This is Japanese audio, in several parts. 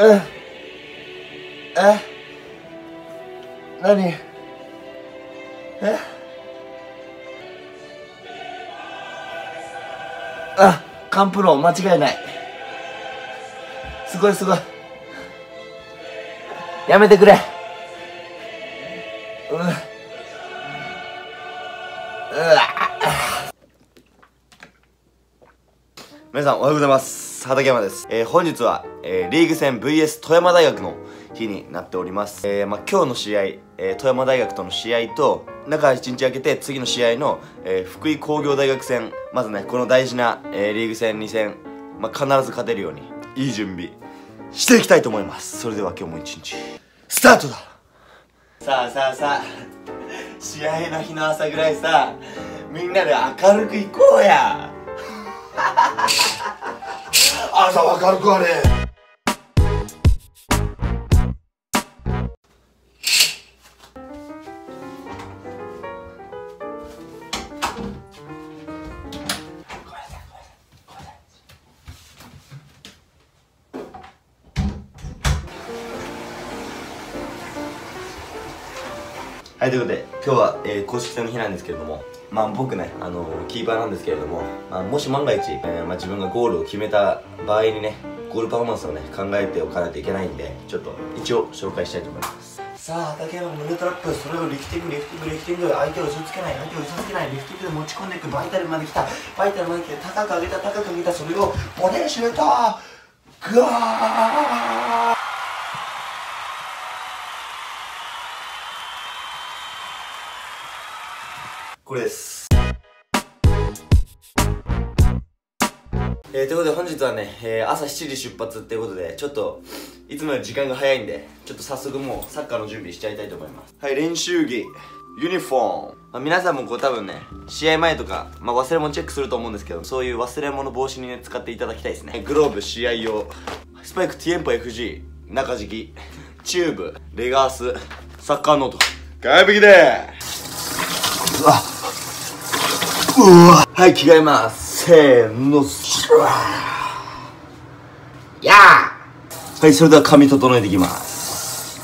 ええ何？え？あカンプロ間違いない。すごいすごい。やめてくれ。うんうわ。皆さんおはようございます。畠山です、えー、本日は、えー、リーグ戦 VS 富山大学の日になっております、えーまあ、今日の試合、えー、富山大学との試合と中1日空けて次の試合の、えー、福井工業大学戦。まずねこの大事な、えー、リーグ戦2戦、まあ、必ず勝てるようにいい準備していきたいと思います。それでは今日も一日スタートだ。さあさあさあ試合の日の朝ぐらいさみんなで明るく行こうや。朝は明るくあれはい、ということで、今日は、えー公式戦の日なんですけれども、まあ僕ね、あのーキーパーなんですけれども、まあ、もし万が一、えーまあ、自分がゴールを決めた場合にね、ゴールパフォーマンスをね、考えておかないといけないんで、ちょっと一応紹介したいと思います。さあ、竹山の胸トラップ、それをリフティング、リフティング、リフティング、相手を嘘つけない、相手を嘘つけない、リフティングで持ち込んでいく、バイタルまで来た、バイタルまで来て、高く上げた、高く上げた、それを、ボレーシュートグワーこれです。えー、ということで本日はね、えー朝7時出発っていうことで、ちょっと、いつもより時間が早いんで、ちょっと早速もうサッカーの準備しちゃいたいと思います。はい、練習着、ユニフォーム。まあ、皆さんもこう多分ね、試合前とか、まあ、忘れ物チェックすると思うんですけど、そういう忘れ物防止にね、使っていただきたいですね。グローブ、試合用、スパイク、ティエンポ FG、中敷き、チューブ、レガース、サッカーノート。完璧でーうわうわはい、着替えます。せーの、シュワーやーはい、それでは髪整えていきます。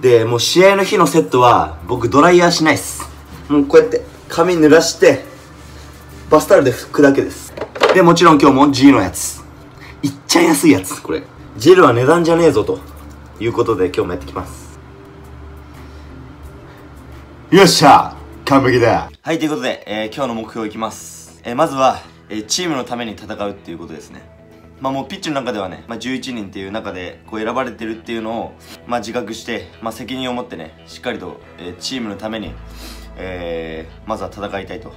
で、もう試合の日のセットは、僕ドライヤーしないっす。もうこうやって、髪濡らして、バスタオルで拭くだけです。で、もちろん今日も G のやつ。いっちゃ安いやつ、これ。ジェルは値段じゃねえぞ、ということで今日もやってきます。よっしゃ完璧だはい、ということで、えー今日の目標いきます。えーまずは、えーチームのために戦うっていうことですね。まあもうピッチの中ではね、まあ11人っていう中でこう選ばれてるっていうのを、まあ自覚して、まあ責任を持ってね、しっかりと、えーチームのために、えーまずは戦いたいと、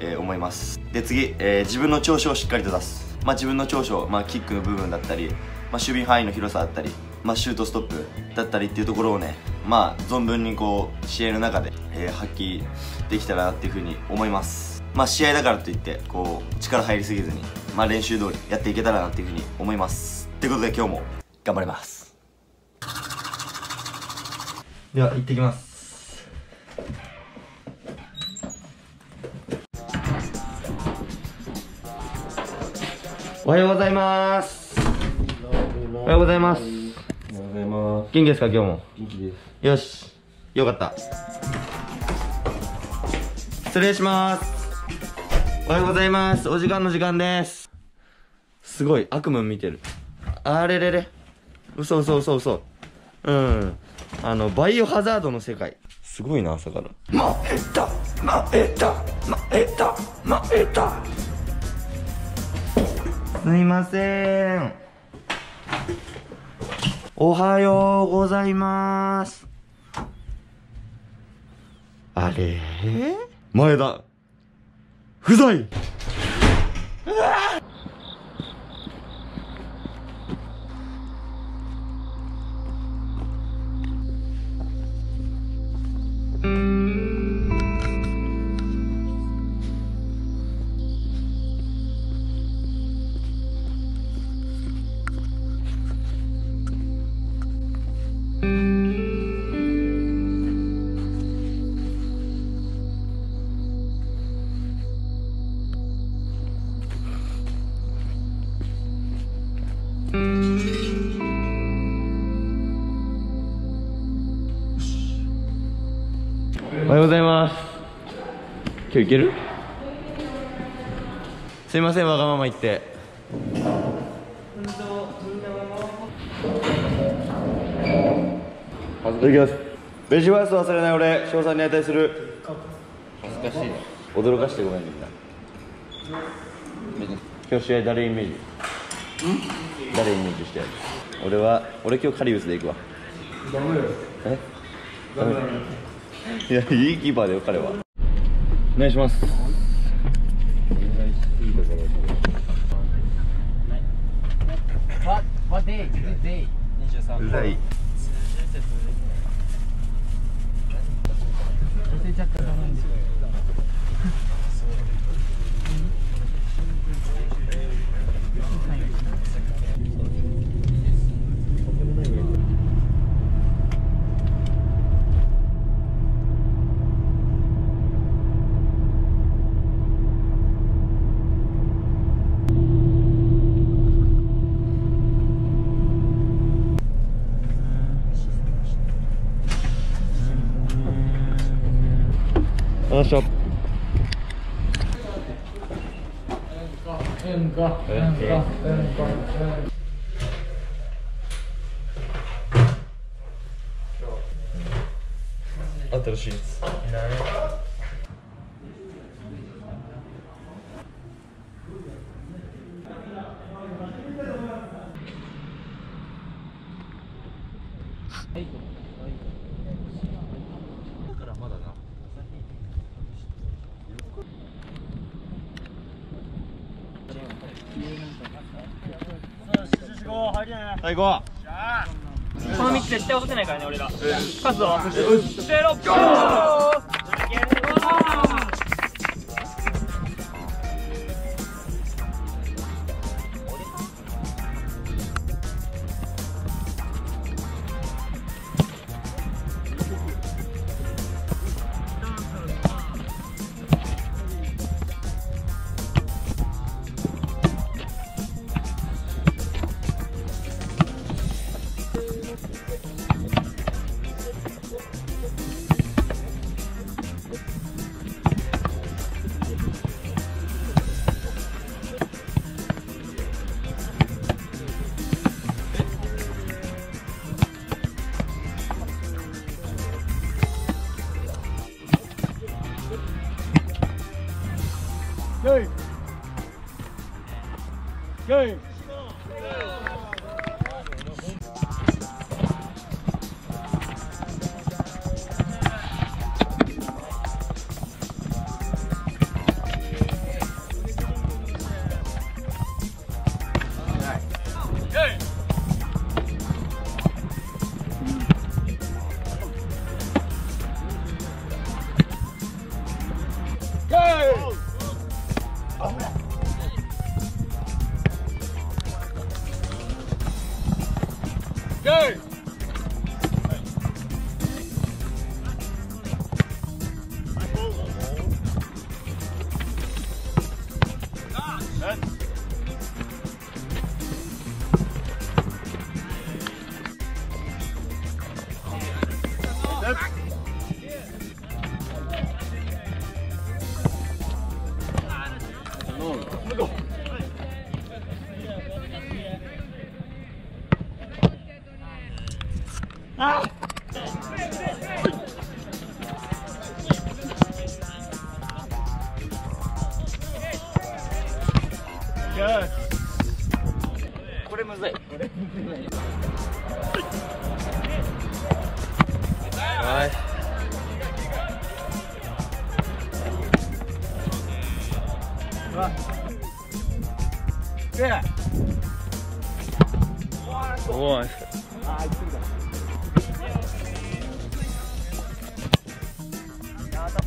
えー思います。で次、えー自分の長所をしっかりと出す。まあ自分の長所、まあキックの部分だったり、まあ守備範囲の広さだったり、まあシュートストップだったりっていうところをね、まあ存分にこう試合の中で、えー発揮できたらなっていうふうに思います。まあ試合だからといって、こう力入りすぎずに、まあ練習通りやっていけたらなっていうふうに思います。ということで今日も頑張ります。では行ってきます。おはようございます。おはようございます。おはようございます。元気ですか今日も？元気です。よし。よかった。失礼します。おはようございます。お時間の時間です。すごい、悪夢見てる。あれれれ。嘘嘘嘘嘘。うん。あの、バイオハザードの世界。すごいな、朝から。まえたまえたまえたまえたすいません。おはようございます。あれ？前田。不在今日いける？すいませんわがまま言って。いたきます。ベジファースト忘れない俺翔さんに値する。恥ずかしい驚かしてごめんみんな。今日試合誰イメージ？誰イメージして俺は俺今日カリウスでいくわ。ダメよ。え？ダメ？いやいいキーパーだよ彼は。お願いします。忘れちゃったじゃないですよ。よいしょ変化新しいです。最あこの3つ絶対落とてないからね俺ら勝つぞ chơi Let's go. あこれむずい。これむい。はい。わでおおあいつだ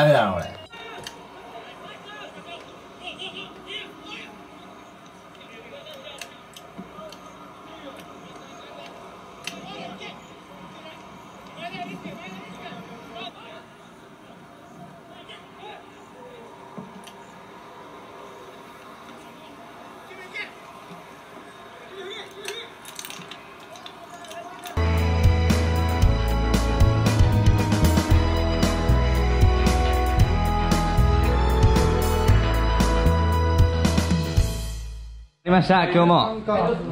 ダメだな俺りました今日も。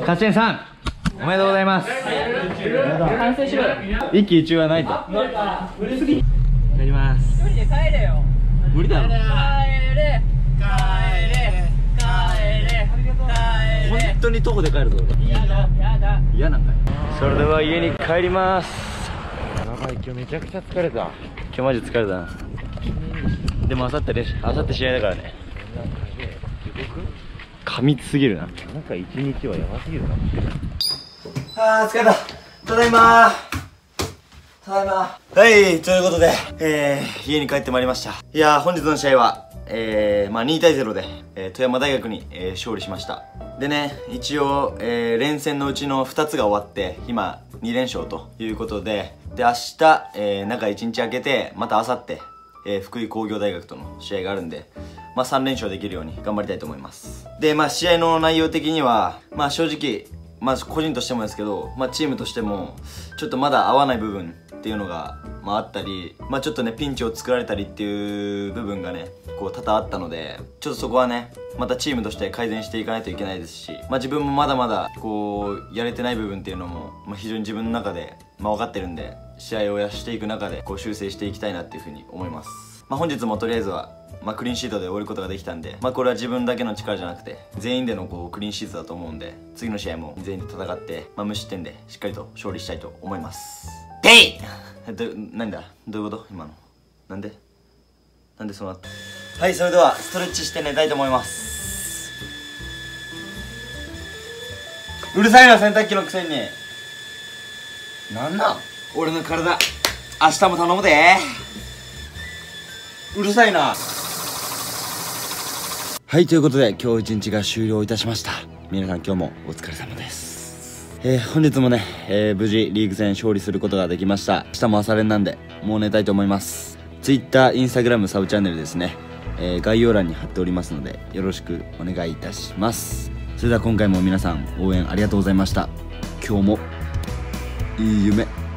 勝ち点3おめでとうございます。一喜一憂はないと。やります一人で帰れ。よ無理だろ帰れ。帰れ。帰れ。帰れ。本当に徒歩で帰るぞ嫌なんかいそれでは家に帰ります。やばい今日めちゃくちゃ疲れた。今日マジ疲れた。なでもあさってあさって試合だからね過密すぎるな。なんか一日はやばすぎるなあー疲れた。ただいまただいまはいということで、えー、家に帰ってまいりました。いやー本日の試合はえー、まあ2対0で、えー、富山大学に、えー、勝利しました。でね一応、えー、連戦のうちの2つが終わって今2連勝ということでで明日、えー、中1日空けてまた明後日えー福井工業大学との試合があるんで、まあ、3連勝できるように頑張りたいと思います。で、まあ、試合の内容的には、まあ、正直、まあ、個人としてもですけど、まあ、チームとしてもちょっとまだ合わない部分っていうのが、まあ、あったり、まあ、ちょっとねピンチを作られたりっていう部分がねこう多々あったのでちょっとそこはねまたチームとして改善していかないといけないですし、まあ、自分もまだまだこうやれてない部分っていうのも、まあ、非常に自分の中で、まあ、分かってるんで試合をやしていく中でこう修正していきたいなっていうふうに思います、まあ、本日もとりあえずは、まあ、クリーンシートで終わることができたんで、まあ、これは自分だけの力じゃなくて全員でのこうクリーンシートだと思うんで次の試合も全員で戦って、まあ、無失点でしっかりと勝利したいと思います。ペイ！ど何だ？どういうこと？今の。なんで？なんでそうなった？はいそれではストレッチして寝たいと思います。うるさいな洗濯機のくせに。なんなん？俺の体明日も頼むでうるさいな。はいということで今日一日が終了いたしました。皆さん今日もお疲れ様です。えー、本日もね、えー、無事リーグ戦勝利することができました。明日も朝練なんでもう寝たいと思います。Twitter、Instagram、サブチャンネルですね、えー概要欄に貼っておりますのでよろしくお願いいたします。それでは今回も皆さん応援ありがとうございました。今日もいい夢。